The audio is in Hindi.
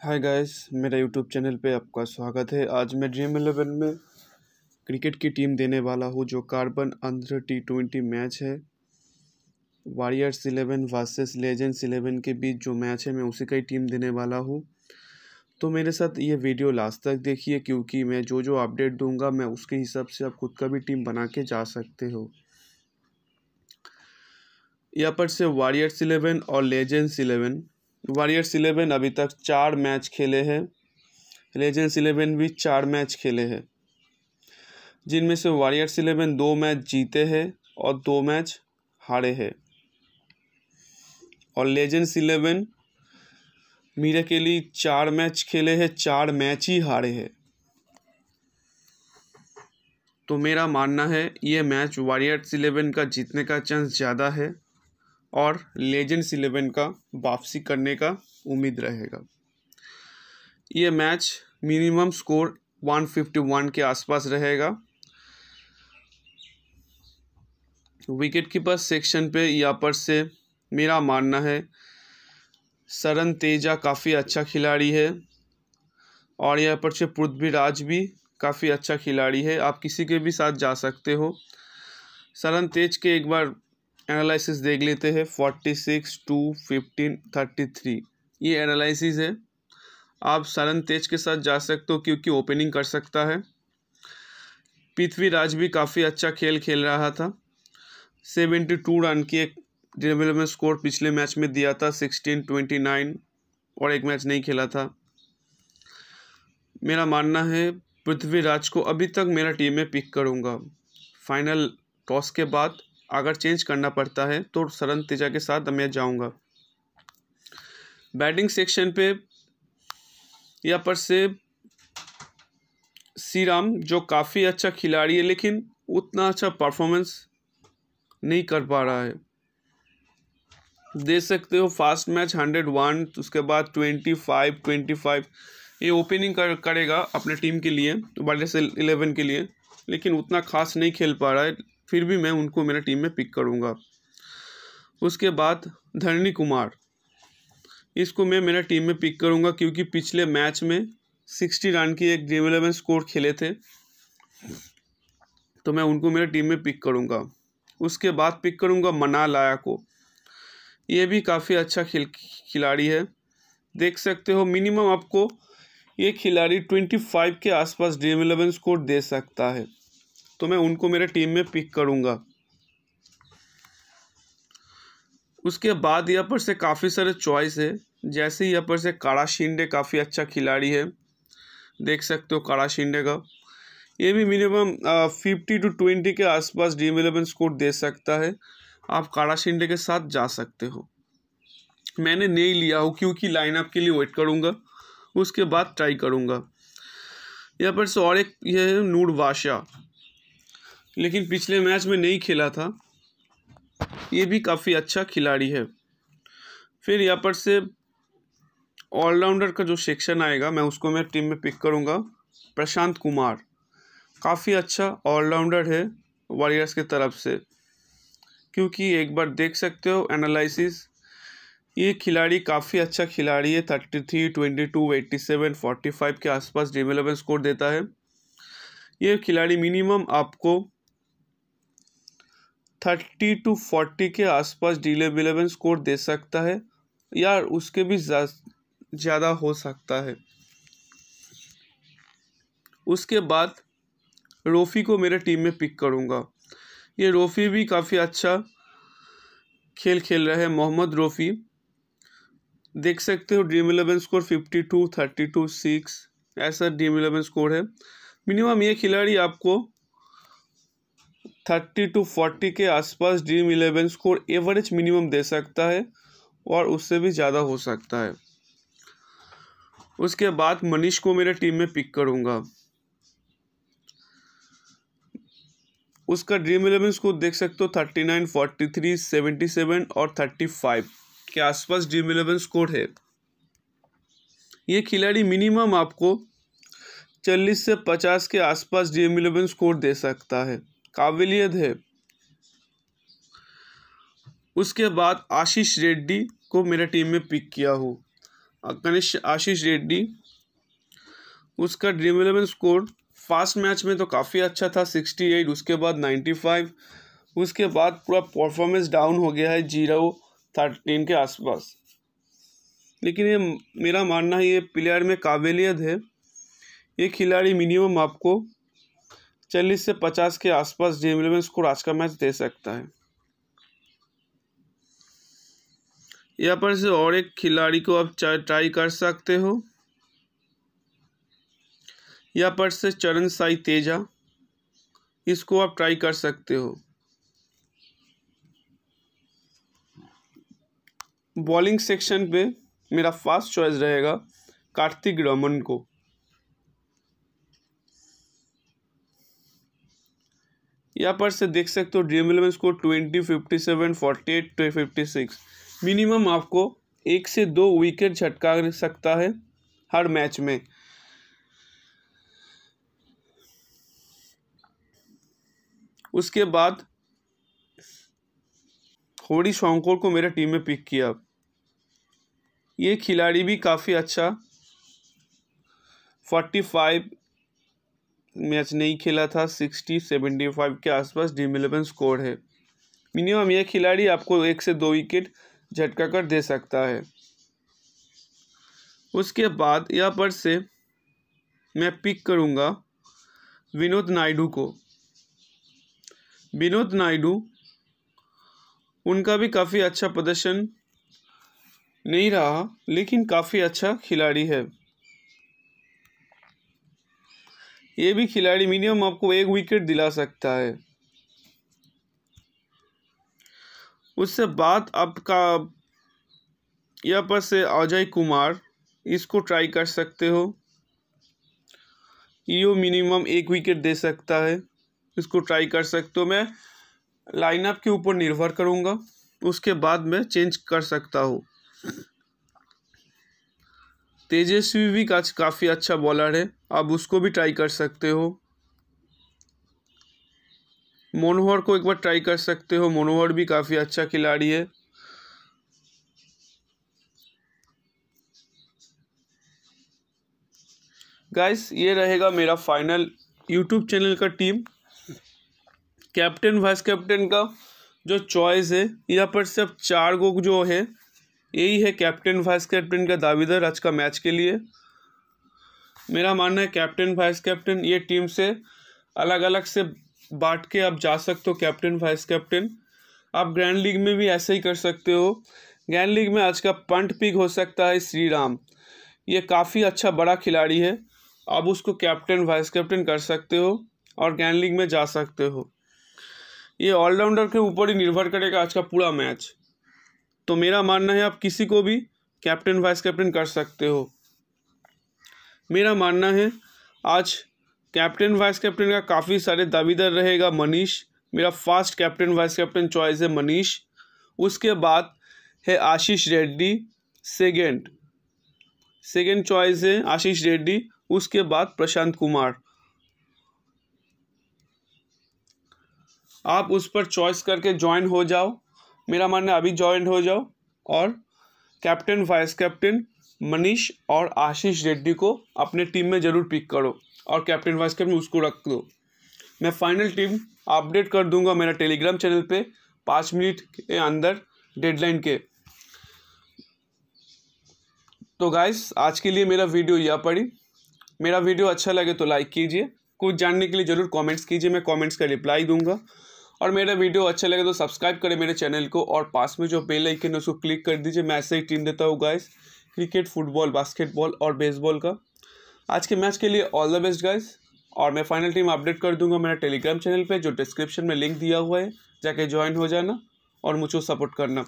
हाय गाइस, मेरा यूट्यूब चैनल पे आपका स्वागत है। आज मैं ड्रीम इलेवन में क्रिकेट की टीम देने वाला हूँ, जो carbon under T twenty match है। Warriors eleven versus legends eleven के बीच जो मैच है, मैं उसी का ही टीम देने वाला हूँ। तो मेरे साथ ये वीडियो लास्ट तक देखिए, क्योंकि मैं जो जो अपडेट दूँगा, मैं उसके हिसाब से आप खुद का भी टीम बना के जा सकते हो। यहाँ पर से वॉरियर्स इलेवन और लेजेंड्स इलेवन वॉरियर्स इलेवन अभी तक चार मैच खेले हैं। लेजेंड्स इलेवन भी चार मैच खेले हैं। जिनमें से वॉरियर्स इलेवन दो मैच जीते हैं और दो मैच हारे हैं। और लेजेंड्स इलेवन मेरे के लिए चार मैच खेले हैं, चार मैच ही हारे हैं। तो मेरा मानना है, ये मैच वॉरियर्स इलेवन का जीतने का चांस ज़्यादा है। और लेजेंड्स इलेवन का वापसी करने का उम्मीद रहेगा। ये मैच मिनिमम स्कोर 151 के आसपास रहेगा। विकेट कीपर सेक्शन पे यहाँ पर से मेरा मानना है सरन तेजा काफ़ी अच्छा खिलाड़ी है और यहाँ पर से पृथ्वीराज भी काफ़ी अच्छा खिलाड़ी है। आप किसी के भी साथ जा सकते हो। सरन तेज के एक बार एनालिसिस देख लेते हैं forty six two fifteen thirty three ये एनालिसिस है। आप सरन तेज के साथ जा सकते हो क्योंकि ओपनिंग कर सकता है। पृथ्वीराज भी काफ़ी अच्छा खेल खेल रहा था। सेवेंटी टू रन की एक डेवलपमेंट स्कोर पिछले मैच में दिया था सिक्सटीन ट्वेंटी नाइन और एक मैच नहीं खेला था। मेरा मानना है, पृथ्वीराज को अभी तक मेरा टीम में पिक करूँगा। फाइनल टॉस के बाद अगर चेंज करना पड़ता है तो सरन तेजा के साथ मैं जाऊँगा। बैटिंग सेक्शन पे यहाँ पर से सीराम जो काफ़ी अच्छा खिलाड़ी है, लेकिन उतना अच्छा परफॉर्मेंस नहीं कर पा रहा है। दे सकते हो फास्ट मैच हंड्रेड वन उसके बाद ट्वेंटी फाइव ट्वेंटी फाइव ये ओपनिंग कर, करेगा अपने टीम के लिए वाले से इलेवन के लिए, लेकिन उतना खास नहीं खेल पा रहा है। फिर भी मैं उनको मेरे टीम में पिक करूँगा। उसके बाद धरणी कुमार। इसको मैं मेरा टीम में पिक करूँगा क्योंकि पिछले मैच में सिक्सटी रन की एक ड्रीम इलेवन स्कोर खेले थे। तो मैं उनको मेरे टीम में पिक करूँगा। उसके बाद पिक करूँगा मना लाया को। ये भी काफ़ी अच्छा खिल, खिलाड़ी है। देख सकते हो मिनिमम आपको ये खिलाड़ी ट्वेंटी फाइव के आसपास ड्रीम इलेवन स्कोर दे सकता है। तो मैं उनको मेरे टीम में पिक करूँगा। उसके बाद यहाँ पर से काफ़ी सारे चॉइस है। जैसे यहाँ पर से काड़ा शिंडे काफ़ी अच्छा खिलाड़ी है। देख सकते हो काड़ा शिंडे का। ये भी मिनिमम फिफ्टी टू ट्वेंटी के आसपास ड्रीम इलेवन स्कोर दे सकता है। आप काड़ा शिंडे के साथ जा सकते हो। मैंने नहीं लिया हो क्योंकि लाइनअप के लिए वेट करूँगा। उसके बाद ट्राई करूँगा। यहाँ पर से और एक ये है नूर बादशाह। लेकिन पिछले मैच में नहीं खेला था। ये भी काफ़ी अच्छा खिलाड़ी है। फिर यहाँ पर से ऑलराउंडर का जो सेक्शन आएगा, मैं उसको मैं टीम में पिक करूँगा। प्रशांत कुमार। काफ़ी अच्छा ऑलराउंडर है वॉरियर्स की तरफ़ से। क्योंकि एक बार देख सकते हो एनालिसिस ये खिलाड़ी काफ़ी अच्छा खिलाड़ी है। Thirty three twenty two eighty seven forty five के आसपास ड्रीम इलेवन स्कोर देता है। ये खिलाड़ी मिनिमम आपको थर्टी टू फोर्टी के आसपास डीले इलेवन स्कोर दे सकता है, या उसके भी ज़्यादा हो सकता है। उसके बाद रोफ़ी को मेरे टीम में पिक करूँगा। ये रोफ़ी भी काफ़ी अच्छा खेल खेल रहे हैं, मोहम्मद रोफ़ी। देख सकते हो dream eleven score fifty two, thirty two, six, ऐसा ड्रीम इलेवन स्कोर है। मिनिमम ये खिलाड़ी आपको थर्टी टू फोर्टी के आसपास dream eleven score average minimum दे सकता है और उससे भी ज़्यादा हो सकता है। उसके बाद मनीष को मेरे टीम में पिक करूँगा। उसका ड्रीम इलेवन स्कोर देख सकते हो, thirty nine, forty three, seventy seven और थर्टी फाइव के आसपास ड्रीम इलेवन स्कोर है। ये खिलाड़ी मिनिमम आपको चालीस से पचास के आसपास ड्रीम इलेवन स्कोर दे सकता है। काबिलियत है। उसके बाद आशीष रेड्डी को मेरे टीम में पिक किया हूँ। कनिष्ठ आशीष रेड्डी, उसका dream eleven score first match में तो काफ़ी अच्छा था सिक्सटी एट उसके बाद नाइन्टी फाइव उसके बाद पूरा परफॉर्मेंस डाउन हो गया है ज़ीरो थर्टीन के आसपास। लेकिन ये मेरा मानना है, ये प्लेयर में काबिलियत है। ये खिलाड़ी मिनिमम आपको चालीस से पचास के आसपास ड्रीम इलेवन स्कोर आज का मैच दे सकता है। यहाँ पर से और एक खिलाड़ी को आप ट्राई कर सकते हो। यहाँ पर से चरण साई तेजा, इसको आप ट्राई कर सकते हो। बॉलिंग सेक्शन पे मेरा फ़र्स्ट चॉइस रहेगा कार्तिक रमन को। यहाँ पर से देख सकते हो dream eleven score twenty fifty seven forty eight two fifty six minimum आपको एक से दो विकेट झटका सकता है हर मैच में। उसके बाद होड़ी शंकर को मेरे टीम में पिक किया। ये खिलाड़ी भी काफ़ी अच्छा। फोर्टी फाइव मैच नहीं खेला था, सिक्सटी, सेवेंटी फाइव के आसपास ड्रीम इलेवन स्कोर है। मिनिमम यह खिलाड़ी आपको एक से दो विकेट झटका कर दे सकता है। उसके बाद यहाँ पर से मैं पिक करूँगा विनोद नायडू को। विनोद नायडू, उनका भी काफ़ी अच्छा प्रदर्शन नहीं रहा, लेकिन काफ़ी अच्छा खिलाड़ी है। ये भी खिलाड़ी मिनिमम आपको एक विकेट दिला सकता है। उससे बाद आपका यहाँ पर से अजय कुमार, इसको ट्राई कर सकते हो। यो मिनिमम एक विकेट दे सकता है। इसको ट्राई कर सकते हो। मैं लाइनअप के ऊपर निर्भर करूँगा। उसके बाद मैं चेंज कर सकता हूँ। तेजस्वी भी काफ़ी अच्छा बॉलर है। आप उसको भी ट्राई कर सकते हो। मनोहर को एक बार ट्राई कर सकते हो। मनोहर भी काफ़ी अच्छा खिलाड़ी है। गाइस ये रहेगा मेरा फाइनल यूट्यूब चैनल का टीम कैप्टन वाइस कैप्टन का जो चॉइस है, यहाँ पर सिर्फ़ चार गो जो है यही है कैप्टन वाइस कैप्टन का दावेदार आज का मैच के लिए। मेरा मानना है कैप्टन वाइस कैप्टन ये टीम से अलग अलग से बांट के आप जा सकते हो कैप्टन वाइस कैप्टन। आप ग्रैंड लीग में भी ऐसे ही कर सकते हो। ग्रैंड लीग में आज का पंट पिक हो सकता है श्री राम ये काफ़ी अच्छा बड़ा खिलाड़ी है। आप उसको कैप्टन वाइस कैप्टन कर सकते हो और ग्रैंड लीग में जा सकते हो। ये ऑलराउंडर के ऊपर ही निर्भर करेगा आज का पूरा मैच। तो मेरा मानना है आप किसी को भी कैप्टन, वाइस कैप्टन कर सकते हो। मेरा मानना है आज कैप्टन, वाइस कैप्टन का काफ़ी सारे दावेदार रहेगा मनीष। मेरा first captain, vice captain choice है मनीष। उसके बाद है Ashish Reddy second second choice है आशीष रेड्डी, उसके बाद प्रशांत कुमार। आप उस पर चॉइस करके ज्वाइन हो जाओ। मेरा मानना अभी ज्वाइन हो जाओ और कैप्टन वाइस कैप्टन मनीष और आशीष रेड्डी को अपने टीम में ज़रूर पिक करो और कैप्टन वाइस कैप्टन उसको रख दो। मैं फाइनल टीम अपडेट कर दूँगा मेरा टेलीग्राम चैनल पे पाँच मिनट के अंदर डेडलाइन के। तो गाइस आज के लिए मेरा वीडियो यह पड़ी। मेरा वीडियो अच्छा लगे तो लाइक कीजिए। कुछ जानने के लिए ज़रूर कमेंट्स कीजिए। मैं कमेंट्स का रिप्लाई दूँगा। और मेरा वीडियो अच्छा लगे तो सब्सक्राइब करें मेरे चैनल को और पास में जो बेल आइकन है, उसको क्लिक कर दीजिए। मैं ऐसे ही टीम देता हूँ गाइस क्रिकेट, फुटबॉल, बास्केटबॉल और बेसबॉल का। आज के मैच के लिए ऑल द बेस्ट गाइस और मैं फाइनल टीम अपडेट कर दूँगा मेरा टेलीग्राम चैनल पर जो डिस्क्रिप्शन में लिंक दिया हुआ है, जाके ज्वाइन हो जाना और मुझे सपोर्ट करना।